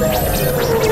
that.